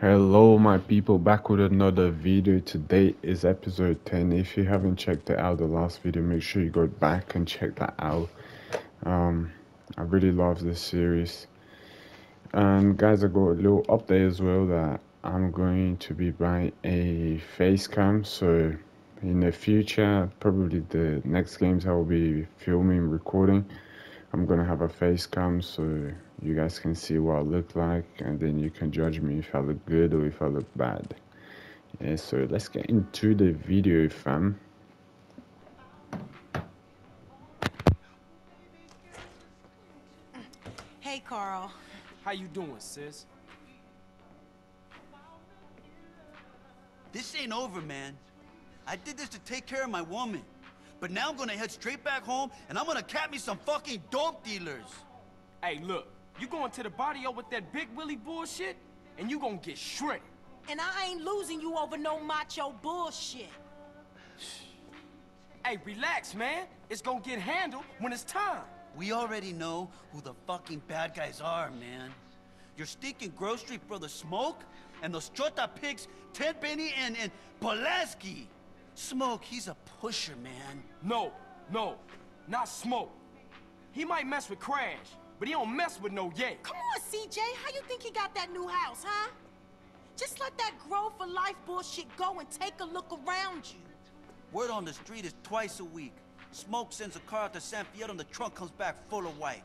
Hello my people, back with another video. Today is episode 10. If you haven't checked it out, the last video, make sure you go back and check that out. Um, I really love this series. And guys, I got a little update as well that I'm going to be buying a face cam. So in the future, probably the next games I will be filming, recording. I'm gonna have a face cam so you guys can see what I look like and then you can judge me if I look good or if I look bad. Yeah, so let's get into the video fam. Hey Carl. How you doing, sis? This ain't over, man. I did this to take care of my woman. But now I'm gonna head straight back home and I'm gonna cap me some fucking dope dealers. Hey, look, you going to the barrio with that big Willie bullshit, and you gonna get shredded. And I ain't losing you over no macho bullshit. Hey, relax, man. It's gonna get handled when it's time. We already know who the fucking bad guys are, man. Your stinking grocery brother Smoke and those Chota pigs, Tenpenny and, and Pulaski. Smoke, he's a pusher, man. No, no, not Smoke. He might mess with Crash, but he don't mess with no Ye. Come on, CJ. How you think he got that new house, huh? Just let that Grove for life bullshit go and take a look around you. Word on the street is twice a week. Smoke sends a car out to San Fierro and the trunk comes back full of white.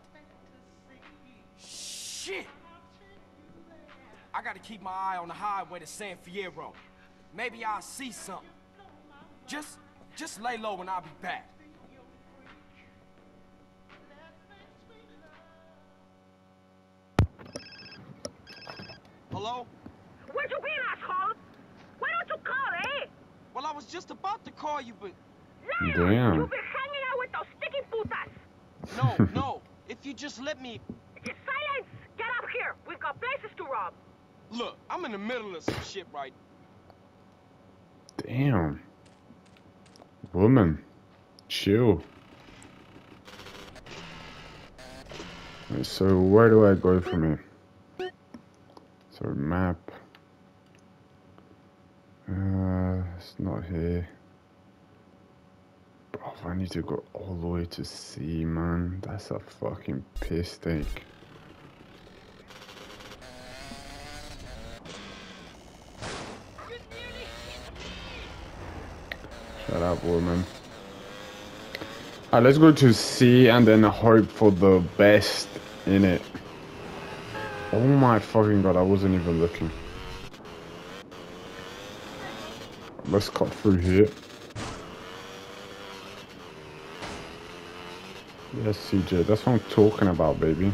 Shit! I gotta keep my eye on the highway to San Fierro. Maybe I'll see something. Just, just lay low and I'll be back. Hello? Where you been, asshole? Why don't you call, eh? Well, I was just about to call you, but... Liar! Damn. You've been hanging out with those sticky putas. No, no. If you just let me... Just silence! Get up here! We've got places to rob. Look, I'm in the middle of some shit right Damn. Woman. Chill. So where do I go from here? So map. Uh, it's not here. Bro, I need to go all the way to C, man. That's a fucking piss take. Shut up, woman. Alright, let's go to C and then hope for the best in it. Oh my fucking god, I wasn't even looking. Let's cut through here. Yes, CJ, that's what I'm talking about, baby.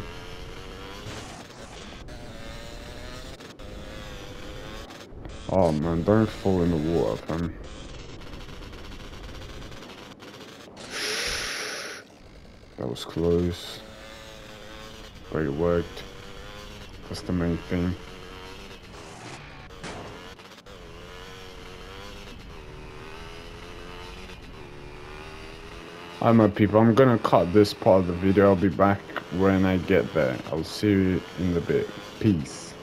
Oh man, don't fall in the water, fam. That was close. But it worked. That's the main thing. Alright my people, I'm gonna cut this part of the video. I'll be back when I get there. I'll see you in a bit. Peace.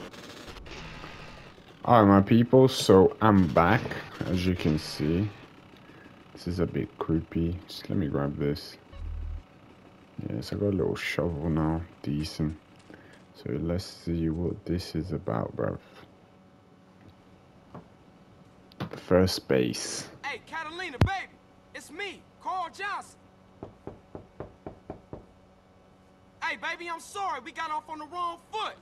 Alright my people, so I'm back. As you can see. This is a bit creepy. Just let me grab this. Yes, I got a little shovel now. Decent. So let's see what this is about, bruv. First base. Hey, Catalina, baby! It's me, Carl Johnson. Hey, baby, I'm sorry. We got off on the wrong foot.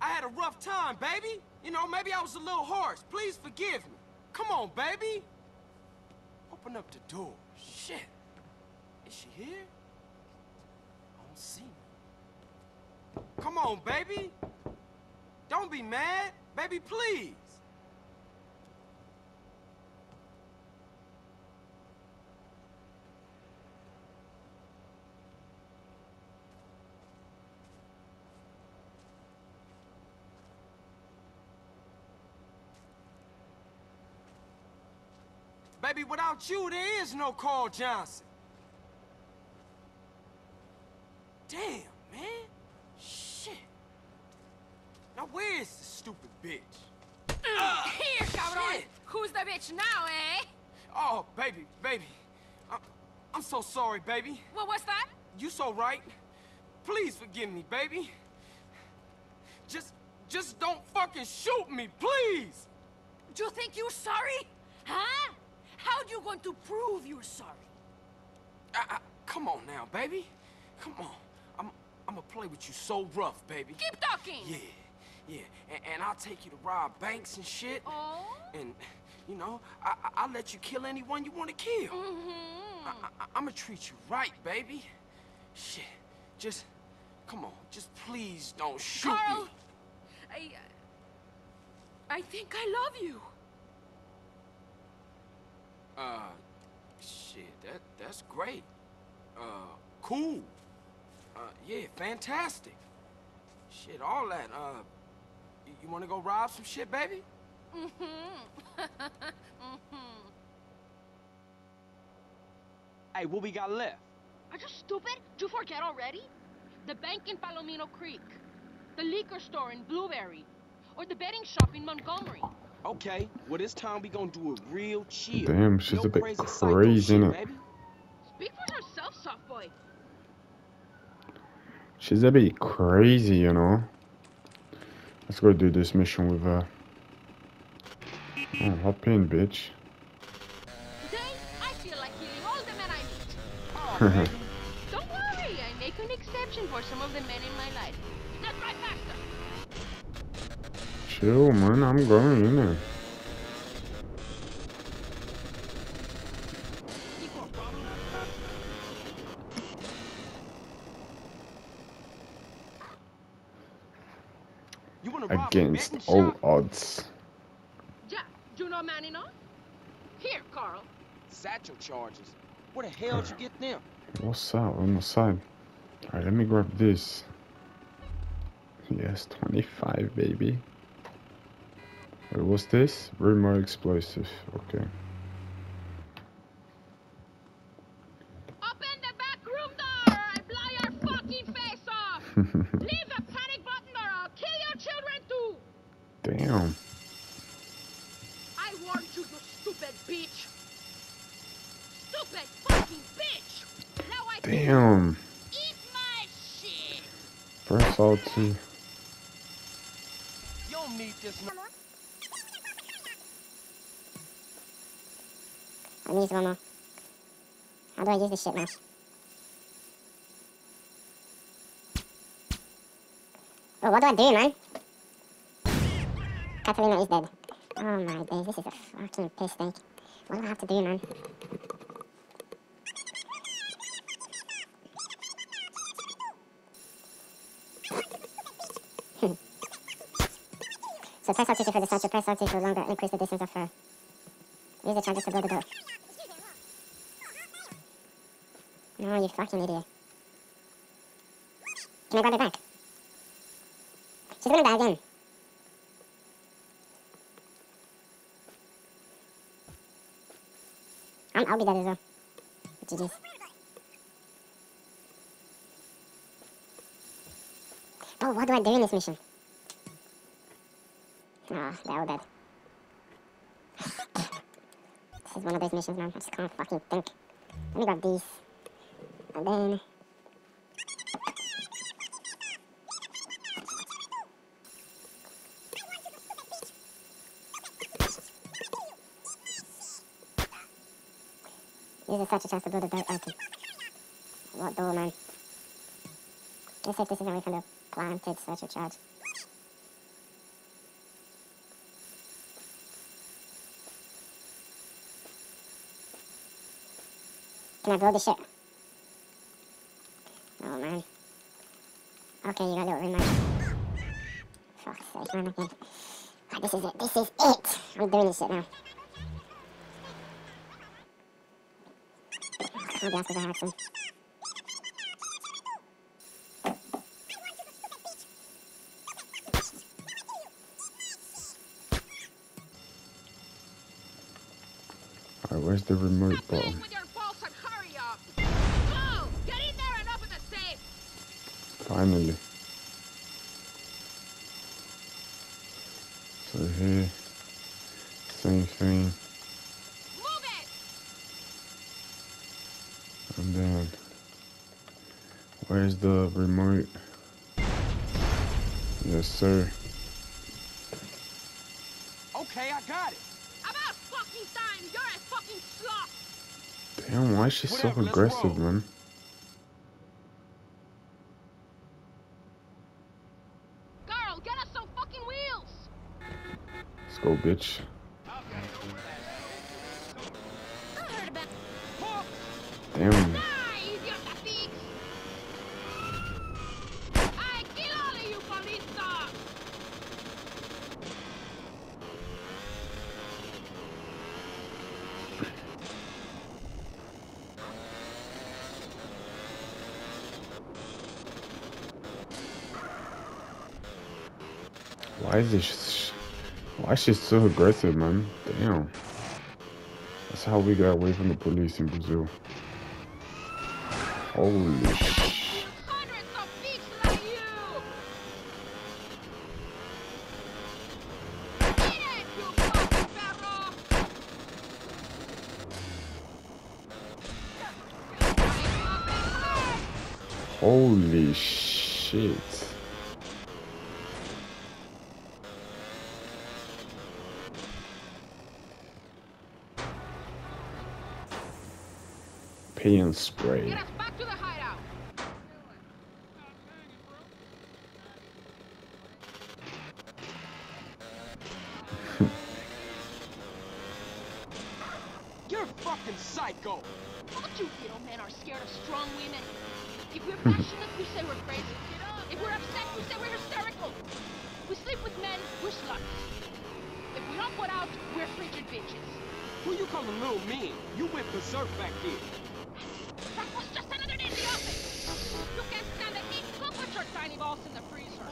I had a rough time, baby. You know, maybe I was a little harsh. Please forgive me. Come on, baby. Open up the door. Shit. Is she here? I don't see her. Come on, baby. Don't be mad. Baby, please. Baby, without you, there is no Carl Johnson. Damn, man. Shit. Now where is the stupid bitch. Mm. Here, cabrón. shit. Who's the bitch now, eh? Oh, baby, baby. I'm, I'm so sorry, baby. What was that? You so right. Please forgive me, baby. Just, just don't fucking shoot me, please. Do you think you're sorry? Huh? How do you going to prove you're sorry? I, I, come on now, baby. Come on. I'm, I'm gonna play with you so rough, baby. Keep talking. Yeah, yeah. And, and I'll take you to rob banks and shit. Oh? And, you know, I, I, I'll let you kill anyone you want to kill. Mm-hmm. I, I, I'm gonna treat you right, baby. Shit. Just, come on. Just please don't shoot Carl, me. I... I think I love you. Uh, shit, that that's great. Uh, cool. Uh, yeah, fantastic. Shit, all that. Uh, you, you want to go rob some shit, baby? Mm-hmm. mm-hmm. Hey, what we got left? Are you stupid? You forget already? The bank in Palomino Creek. The liquor store in Blueberry. Or the betting shop in Montgomery. Okay, well this time we gonna do it real chill. Damn, she's No a bit crazy psycho crazy, shit, innit? baby. Speak for yourself, soft boy. She's a bit crazy, you know. Let's go do this mission with her. Oh, hop in, bitch. Today, I feel like killing all the men I meet. Oh, baby. Don't worry, I make an exception for some of the men in my life. Let's drive faster. Chill, man. I'm going, innit? You wanna rob a Against betting all shop? odds. Yeah, you know man enough? Here, Carl. Satchel charges. Where the hell did you get them? What's that on the side? Alright, let me grab this. Yes, 25, baby. Wait, what's this? Remote explosive. Okay. This shit now? Oh, what do I do, man? Catalina is dead. Oh my days, this is a fucking piss steak. What do I have to do, man? so press R2 for the satchel, press R2 for longer, increase the distance of her. Use the charges to blow the door. No, you fucking idiot. Can I grab it back? She's gonna die again. I'm, I'll be dead as well. GG's. Oh, what do I do in this mission? Ah, they're all dead. this is one of those missions, man. I just can't fucking think. Let me grab these. And then... Use the satchel charges to blow the door open. What door, man? Let's see this is away from the planted satchel charge. Can I blow the shit? Oh man. Okay, you got a little remote. Fuck's sake. Ah, this is it. This is it. I'm doing this shit now. I'll be if I had. Alright, where's the remote safe! Finally. So here, same thing. Move it! And then, where's the remote? Yes, sir. Okay, I got it. About fucking time! You're a fucking sloth! Damn, why is she so Whatever, let's aggressive, roll. man? Carl, get us some fucking wheels! Let's go, bitch. I heard about... Damn. Die, idiota pigs! I kill all of you, bitch. dogs! Why is this? Why is she so aggressive, man? Damn. That's how we got away from the police in Brazil. Holy of your tiny in the freezer.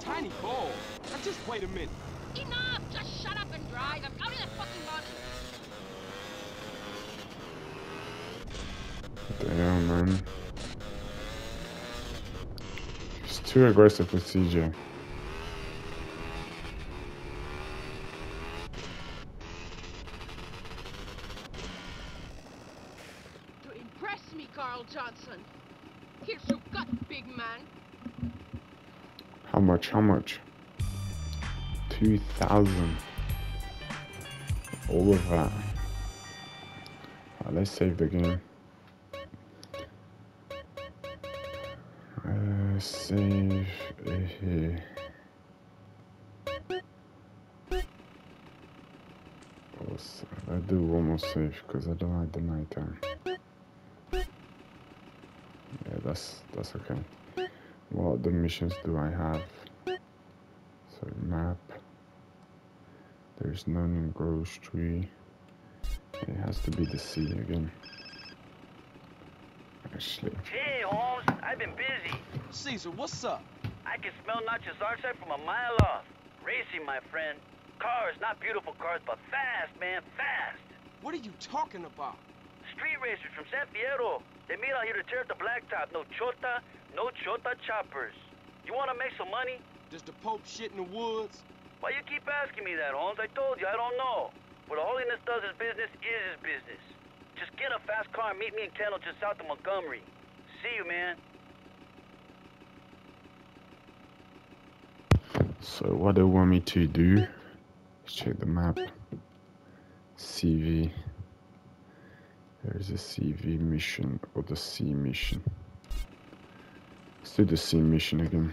Tiny ball. Now just wait a minute. Enough! Just shut up and drive. I'm counting that fucking money. Damn, man. She's too aggressive with CJ. To impress me, Carl Johnson. Here's your gut, big man. How much? How much? 2,000. All of that. Alright, let's save the game. Uh, save here. S- I do almost save because I don't like the nighttime. Yeah, that's that's okay. What other missions do I have? So map. There's none in Grove Street. It has to be the sea again. Actually, Hey, homes, I've been busy. Cesar, what's up? I can smell nitrous oxide from a mile off. Racing, my friend. Cars, not beautiful cars, but fast, man, fast. What are you talking about? Street racers from San Fierro. They meet out here to tear up the blacktop. No chota, no chota choppers. You want to make some money? Does the Pope shit in the woods? Why you keep asking me that, homes? I told you, I don't know. What Holiness does his business is his business. Just get a fast car and meet me in Kendall just south of Montgomery. See you, man. so what do they want me to do? Let's check the map. CV. There's a CV mission or the C mission. Let's do the C mission again.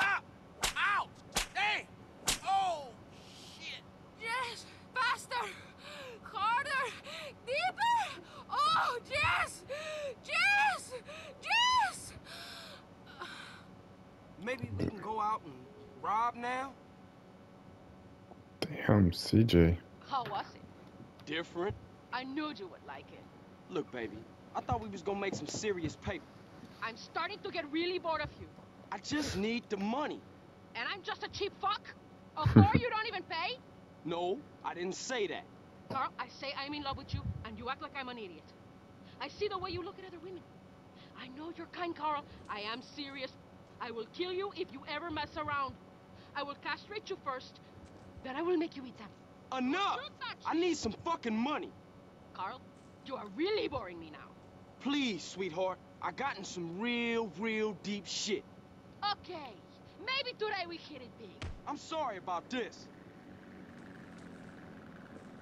Ah. Ow. Hey. Oh, shit. Yes, faster, harder, deeper. Oh, yes, yes, yes. Maybe we can go out and rob now? Damn, CJ. How was it? Different. I knew you would like it. Look, baby, I thought we was gonna make some serious paper. I'm starting to get really bored of you. I just need the money. And I'm just a cheap fuck? A whore you don't even pay? No, I didn't say that. Carl, I say I'm in love with you, and you act like I'm an idiot. I see the way you look at other women. I know you're kind, Carl. I am serious. I will kill you if you ever mess around. I will castrate you first, then I will make you eat them. Enough! I need some fucking money. Carl, you are really boring me now. Please, sweetheart. I got in some real, real deep shit. Okay, maybe today we hit it big. I'm sorry about this.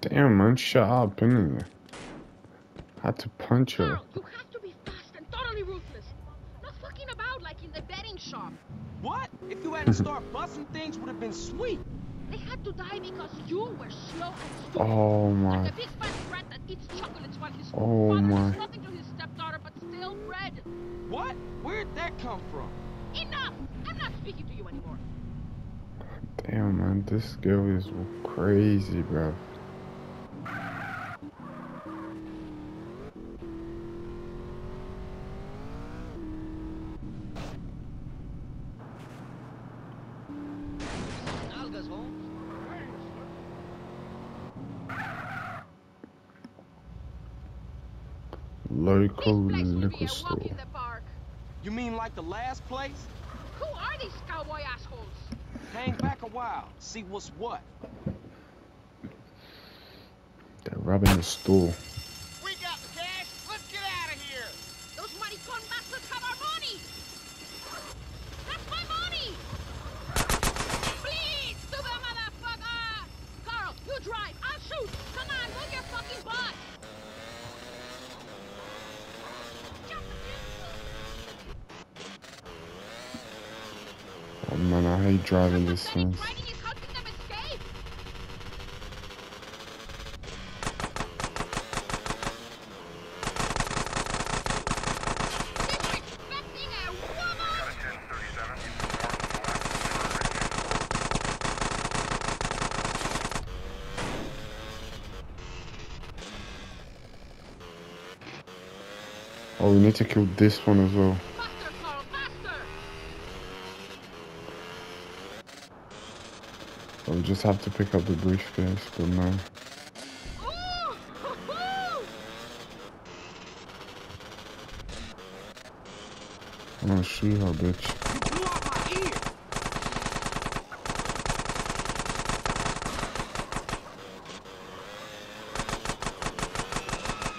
Damn, man, shut up, innit? Had to punch her. Carl, you have to be fast and totally ruthless. Not fucking about like in the betting shop. What? If you hadn't started busting things, would have been sweet. They had to die because you were slow and stupid. Oh Like my. a big fat rat that eats chocolates while his Oh father my. is nothing to his stepdaughter but stale bread. What? Where'd that come from? Enough! I'm not speaking to you anymore. Damn, man, this girl is crazy, bro. Local this place will be liquor store. In the park. You mean like the last place? Who are these cowboy assholes? Hang back a while, see what's what. They're robbing the store. We got the cash. Let's get out of here. Those maricon bastards have our money! That's my money! Please, stupid motherfucker! Carl, you drive. I'll shoot. Come on, move your fucking butt. Oh man, I hate driving this thing. it's riding is helping them escape. Disrespecting a woman! Oh, we need to kill this one as well. Faster, Carl, faster! So we just have to pick up the briefcase, but no. I'm gonna shoot her, bitch.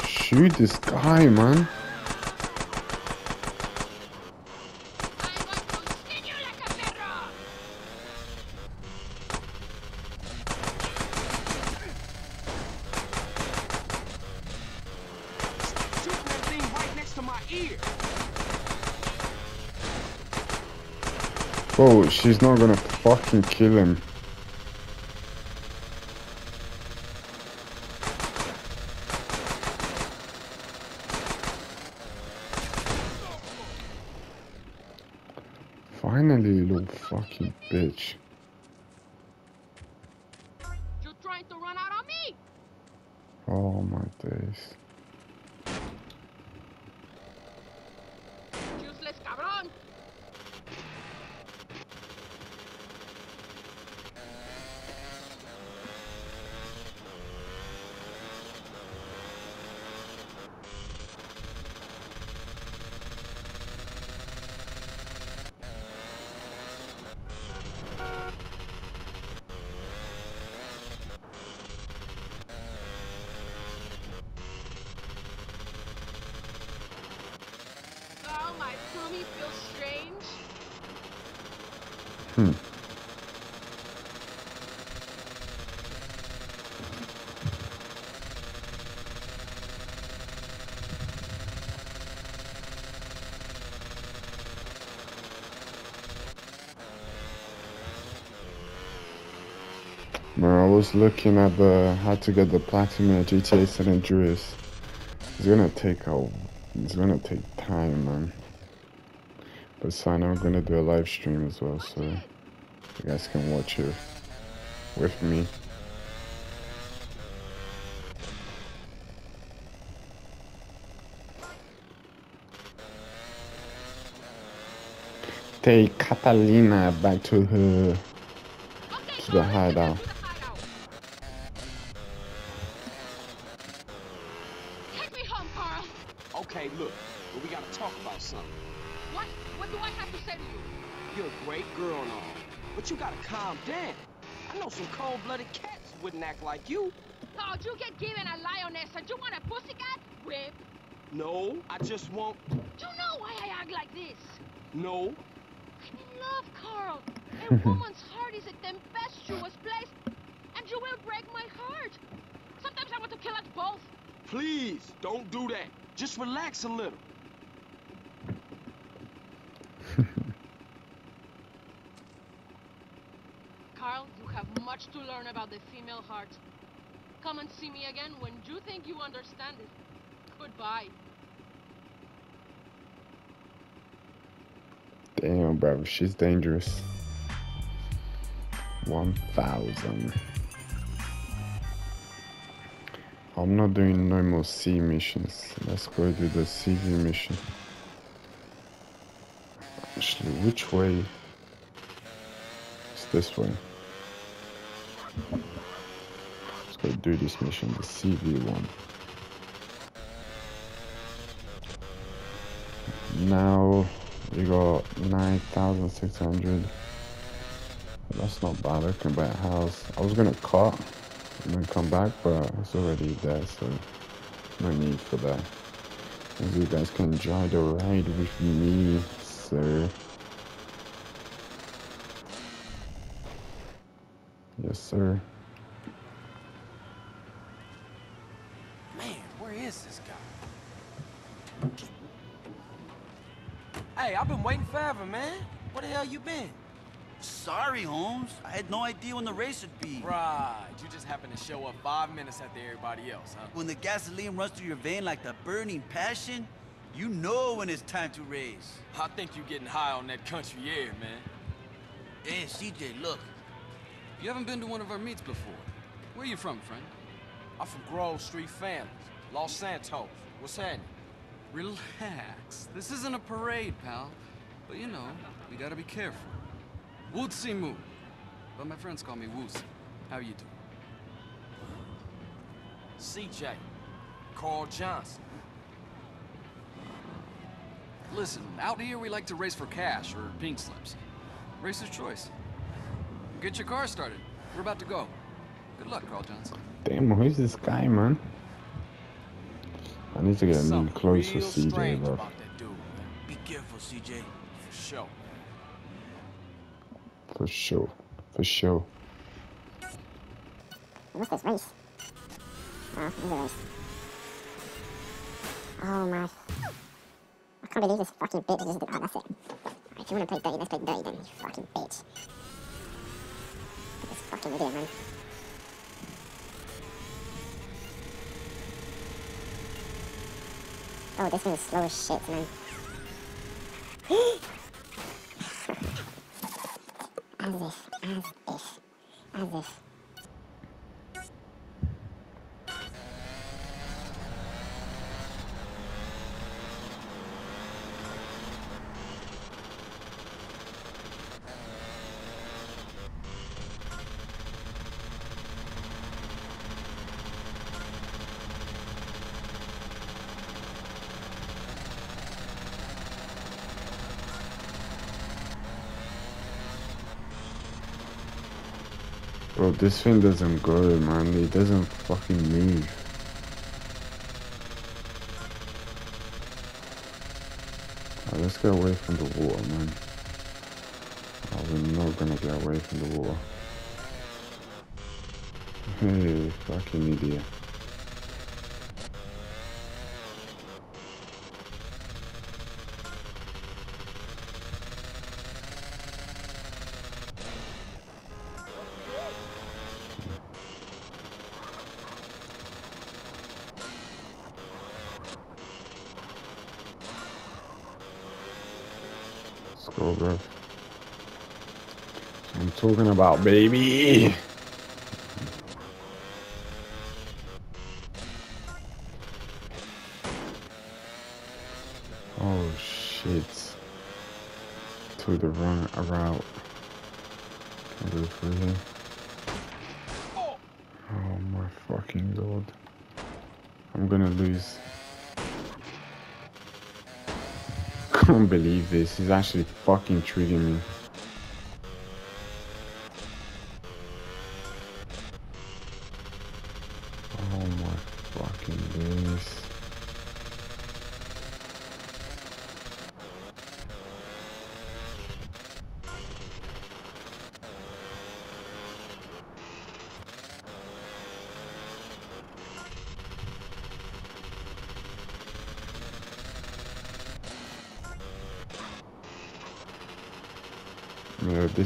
Shoot this guy, man. I'm going to skin you like a perro! Shooting that thing right next to my ear. Bro, she's not gonna fucking kill him. Finally, you little fucking bitch. You trying to run out on me? Oh my days. Useless cabron! Oh, my tummy feels strange. Hmm. Bro, I was looking at the how to get the platinum at GTA San Andreas. It's gonna take a, it's gonna take time, man. But sign, I'm gonna do a live stream as well, so you guys can watch it with me. Take Catalina back to her to the hideout. to the hideout. Take me home, Carl. Okay, look, but we gotta talk about something. What? What do I have to say to you? You're a great girl and all, but you gotta calm down. I know some cold-blooded cats wouldn't act like you. Oh, you get given a lioness and you want a pussycat? Whip. No, I just want... You know why I act like this. No. I'm in love, Carl. A woman's heart is a tempestuous place, and you will break my heart. Sometimes I want to kill us both. Please, don't do that. Just relax a little. Carl, you have much to learn about the female heart. Come and see me again when you think you understand it. Goodbye. Damn, bro, she's dangerous. 1000. I'm not doing no more C missions. Let's go do the CV mission. Actually, which way? It's this way. Let's go do this mission, the CV one. Now we got 9,600. That's not bad. I can buy a house. I was gonna cut and then come back, but it's already there, so no need for that. As you guys can enjoy the ride with me, sir. Yes, sir. Man, where is this guy? Hey, I've been waiting forever, man. Where the hell you been? Sorry, homes. I had no idea when the race would be. Right, you just happened to show up five minutes after everybody else, huh? When the gasoline runs through your vein like the burning passion, you know when it's time to race. I think you're getting high on that country air, man. Eh, hey, CJ, look. You haven't been to one of our meets before. Where you from, friend? I'm from Grove Street Families, Los Santos. What's happening? Relax. This isn't a parade, pal. But you know, we gotta be careful. Wu Zi Mu. But my friends call me Woozy. How you doing? CJ. Carl Johnson. Listen, out here we like to race for cash or pink slips. Racer's choice. Get your car started. We're about to go. Good luck, Carl Johnson. Damn, who's this guy, man? I need to get new Something clothes for real CJ, bro. about that dude, man. Be careful, CJ. For sure. For sure. For sure. What's this race? Oh, this is a race. Oh my. I can't believe this fucking bitch just did. Oh, that's it. If you wanna play dirty, let's play dirty then, you fucking bitch. Fucking idiot, man. Oh, this is slow as shit, man. as if, as if, as if. This thing doesn't go, man. It doesn't fucking move. Alright, let's get away from the water, man. Oh, we're not gonna get away from the water. Hey, fucking idiot. Baby. Oh shit. To the run route. Can I go here? Oh my fucking god. I'm gonna lose. Can't believe this. He's actually fucking treating me.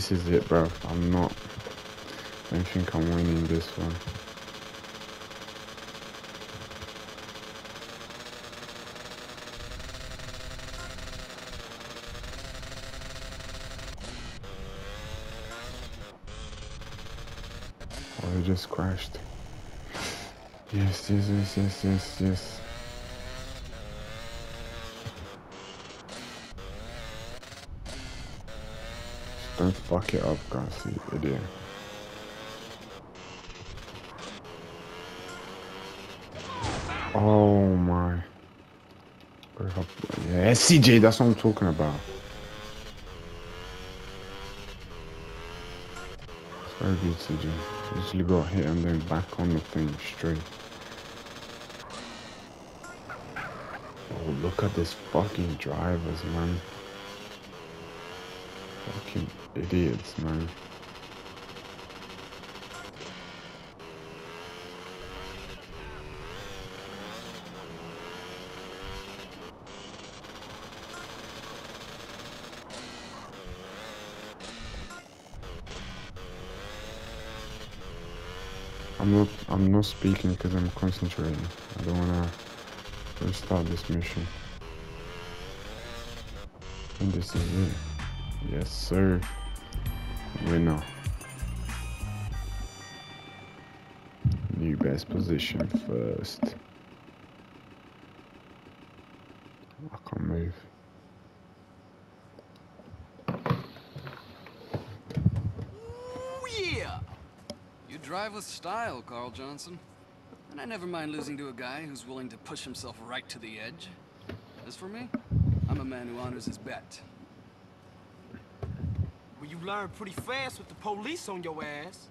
This is it, bro. I'm not. I don't think I'm winning this one. Oh, just crashed. Yes, yes, yes, yes, yes, yes. Don't fuck it up, you idiot. Oh my. Yeah, SCJ, that's what I'm talking about. It's very good, CJ. Usually got hit and then back on the thing straight. Oh, look at this fucking drivers, man. Fucking idiots, man. I'm not I'm not speaking because I'm concentrating. I don't wanna restart this mission. And this is it. Yes sir. Winner. New best position first. I can't move. Ooh, yeah! You drive with style, Carl Johnson. And I never mind losing to a guy who's willing to push himself right to the edge. As for me, I'm a man who honors his bet. Well, you learn pretty fast with the police on your ass.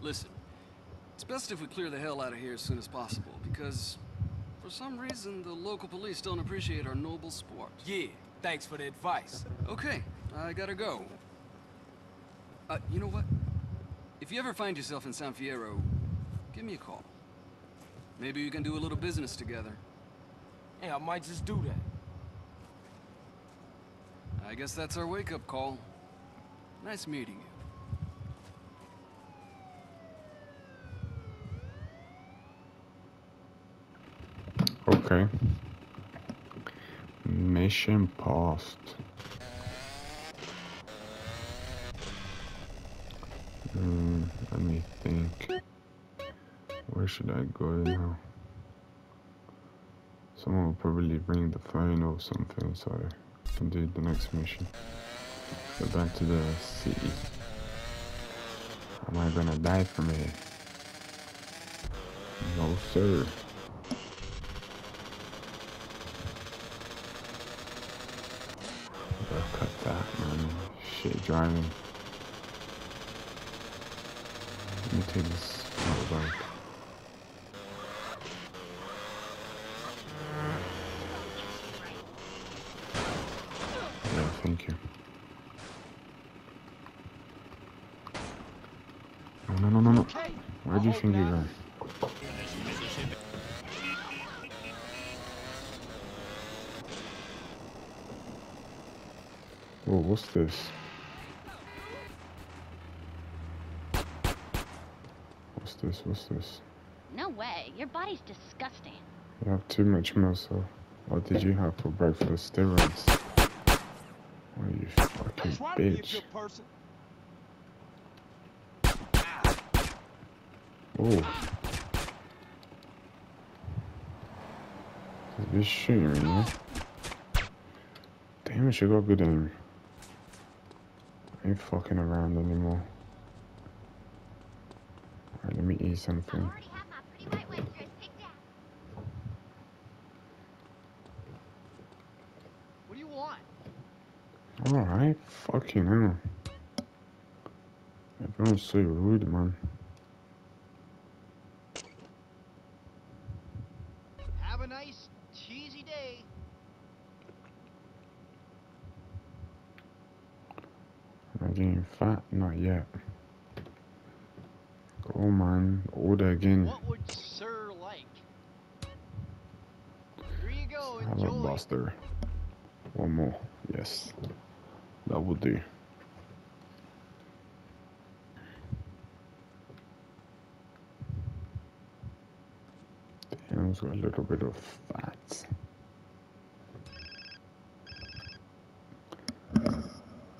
Listen, it's best if we clear the hell out of here as soon as possible, because for some reason the local police don't appreciate our noble sport. Yeah, thanks for the advice. Okay, I gotta go. Uh, you know what? If you ever find yourself in San Fierro, give me a call. Maybe we can do a little business together. Yeah, I might just do that. I guess that's our wake-up call. Nice meeting you. Okay. Mission passed. Hmm, let me think. Where should I go now? Someone will probably ring the phone or something so I can do the next mission. Go back to the city. Am I gonna die from here? No, sir. Bro, cut that, man. Shit, driving. Let me take this motorbike. Yeah, thank you. No, no, no, no, no. Where do you you're? Oh, what's this? What's this? What's this? No way. Your body's disgusting. You have too much muscle. What did you have for breakfast? Steroids. Oh, you fucking try good. Oh. This bitch shooting me, man. Damn, she got good aim. Ain't fucking around anymore. Alright, let me eat something. Alright, fucking hell. Everyone's so rude, man. Have a nice, cheesy day. Am I getting fat? Not yet. Go man, order again. What would Sir like? Here you go, Have a enjoy. buster. One more. Yes. That will do. Damn, it's got a little bit of fat.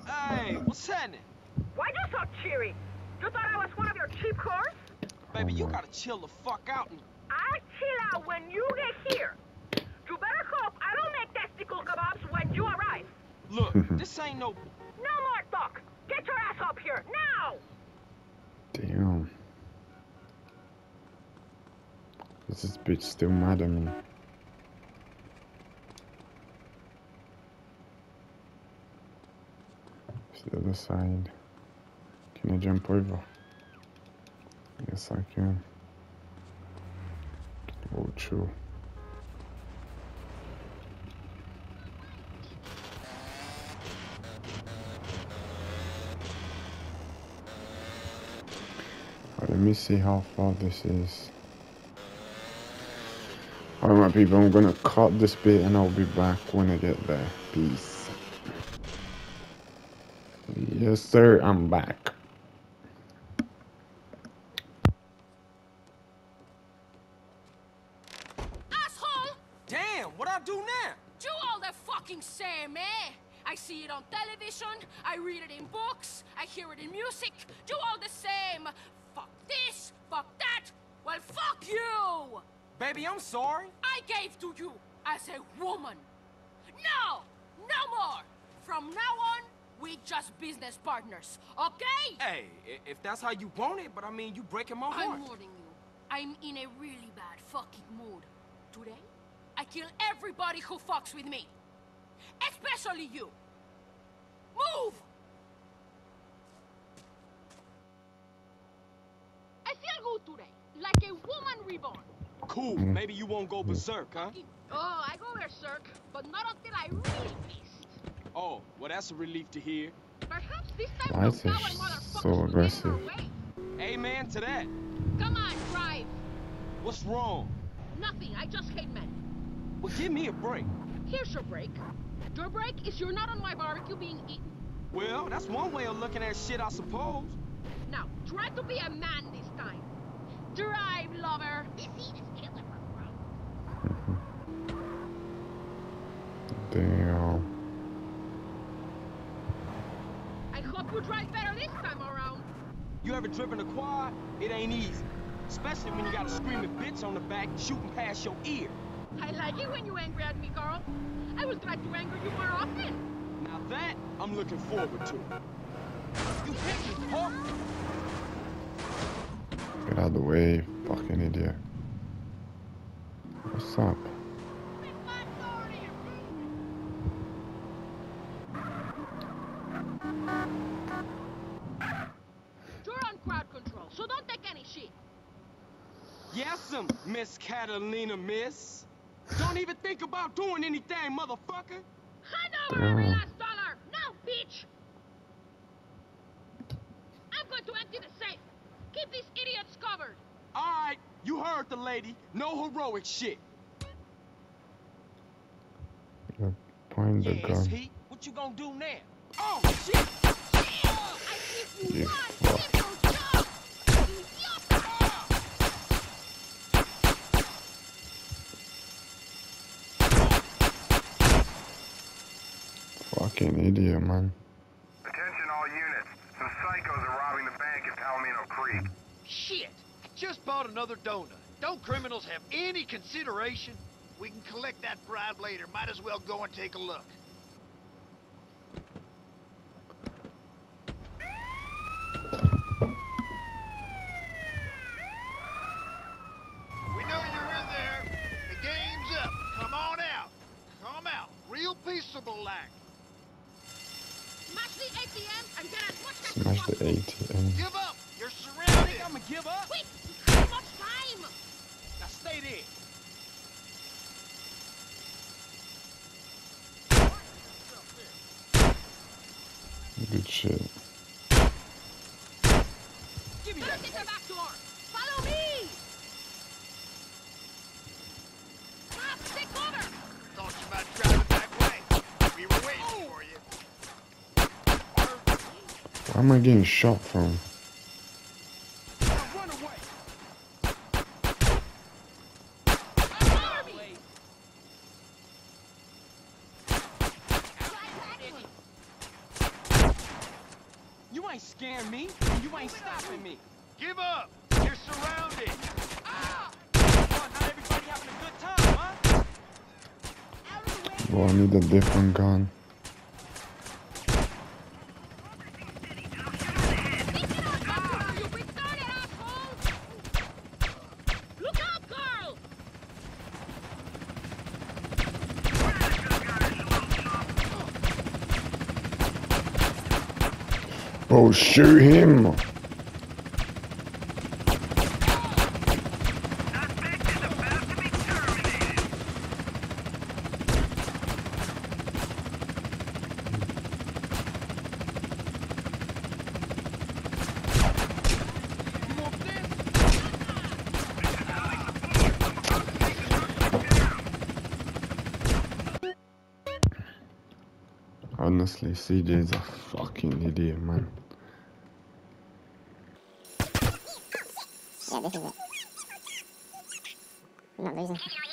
Hey, what's happening? Why you so cheery? You thought I was one of your cheap whores? Baby, you oh gotta chill the fuck out and I'll chill out when you get here. You better hope I don't make testicle kebabs when you arrive. Look, this ain't no No more talk. Get your ass up here now. Damn. Is this bitch still mad at me? It's the other side. Can I jump over? Yes, I can. Oh, true. Alright, let me see how far this is. Alright, my people, I'm gonna cut this bit and I'll be back when I get there. Peace. Yes, sir, I'm back. Asshole! Damn, what I do now? Do all the fucking same, eh? I see it on television, I read it in books, I hear it in music. Do all the same. Fuck this, fuck that. Well, fuck you! Baby, I'm sorry. I gave to you as a woman. No! No more! From now on, we just business partners, okay? Hey, i- if that's how you want it, but I mean, you breaking my heart. I'm warning you. I'm in a really bad fucking mood. Today, I kill everybody who fucks with me. Especially you. Move! I feel good today, like a woman reborn. Cool, mm-hmm. maybe you won't go berserk, huh? Oh, I go berserk, but not until I really feast. Oh, well, that's a relief to hear. Perhaps this time Why those is it so will get aggressive? Way. Amen to that. Come on, drive. What's wrong? Nothing, I just hate men. Well, give me a break. Here's your break. Your break is you're not on my barbecue being eaten. Well, that's one way of looking at shit, I suppose. Now, try to be a man this time. Drive, lover. This heat is killing me, bro. Damn. I hope you drive better this time around. You ever driven a quad? It ain't easy. Especially when you got a screaming bitch on the back shooting past your ear. I like it when you angry at me, Carl. I will try to anger you more often. Now that, I'm looking forward to. You hit me, punk! Get out of the way, fucking idiot. What's up? You're on crowd control, so don't take any shit. Yes'm, Miss Catalina, miss. Don't even think about doing anything, motherfucker. Hand over every Wow. last dollar! Now, bitch! I'm going to empty the safe. Keep these idiots covered. All right, you heard the lady. No heroic shit. Point the Yeah, it's gun. heat. What you gonna do now? Oh, shit! I give you You one idiot, idiot, man. Attention all units. Some psychos are robbing the bank at Palomino Creek. Shit! Just bought another donut. Don't criminals have any consideration? We can collect that bribe later. Might as well go and take a look. Shit. Give me Better that. take the back door! Follow me! Cops, take cover! Thought you might try the back way. We were waiting oh. for you. Where am I getting shot from? Now run away. Cover me! You ain't scaring me, and you ain't stopping me. Give up. You're surrounded. Ah! Oh, not everybody having a good time, huh? Well, I need a different gun. Oh, shoot him! You want this? Honestly, CJ is a idiot, man. Yeah, this is it. I'm not losing.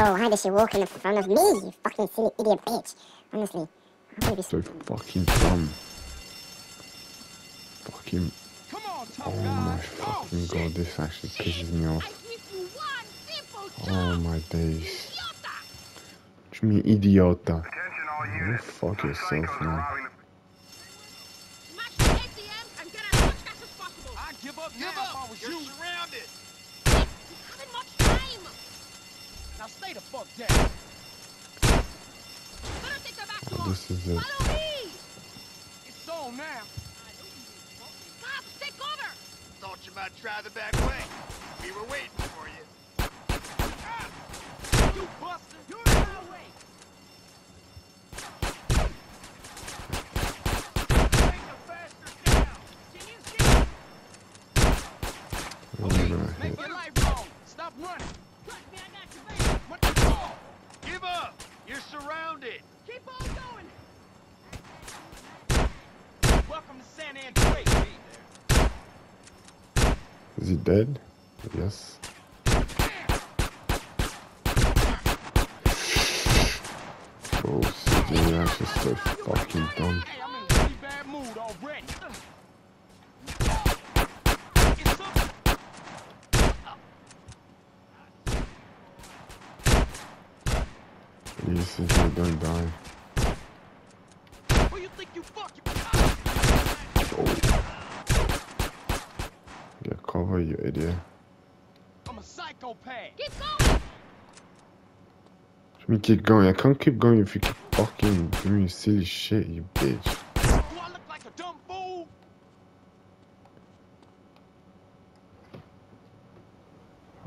Bro, why does she walk in front of me, you fucking silly idiot bitch? Honestly, I'm gonna be So fucking dumb. Fucking. Come on, Oh my Oh, fucking shit. god, this actually pisses me off. give you one simple Oh my days. Idiota! What you mean, idiota? Attention all Go fuck yourself, psychos man. Oh, he dead? Yes. Oh, CJ, that's just so fucking dumb. me get going. I can't keep going if you keep fucking doing silly shit, you bitch.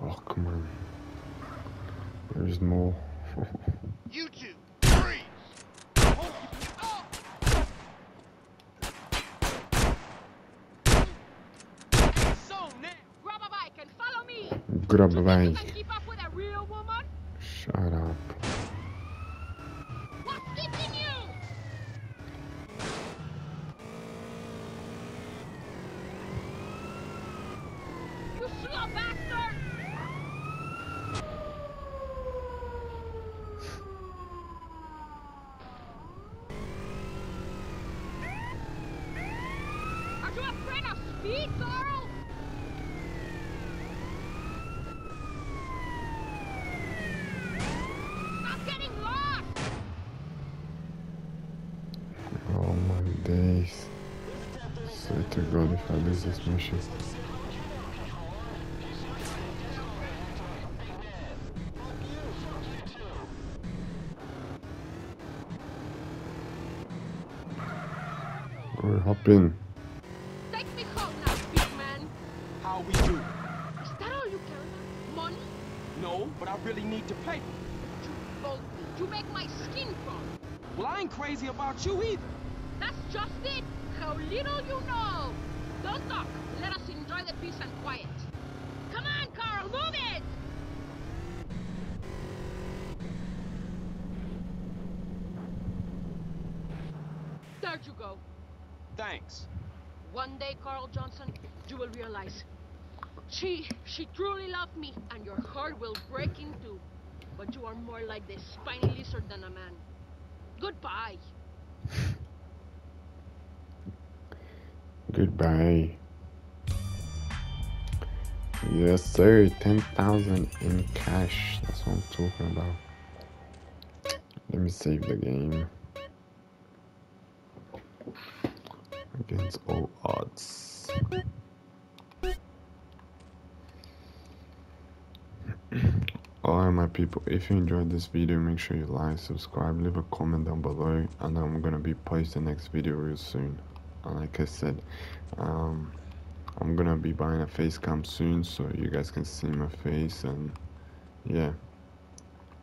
Oh, come on. There's more. you two, freeze! So, Grab a bike. There you go. Thanks. One day, Carl Johnson, you will realize she, she truly loved me, and your heart will break in two. But you are more like the spiny lizard than a man. Goodbye. Goodbye. Yes, sir. 10,000 in cash. That's what I'm talking about. Let me save the game. Against all odds. Alright my people, if you enjoyed this video, make sure you like, subscribe, leave a comment down below, and I'm gonna be posting the next video real soon. And like I said, um, I'm gonna be buying a face cam soon, so you guys can see my face, and yeah.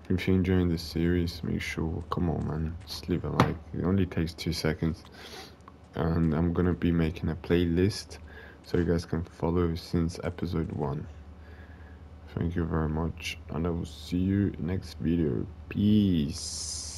If you're enjoying this series, make sure, come on man, just leave a like. It only takes two seconds. And I'm gonna be making a playlist, so you guys can follow since episode one. Thank you very much, and I will see you next video. Peace.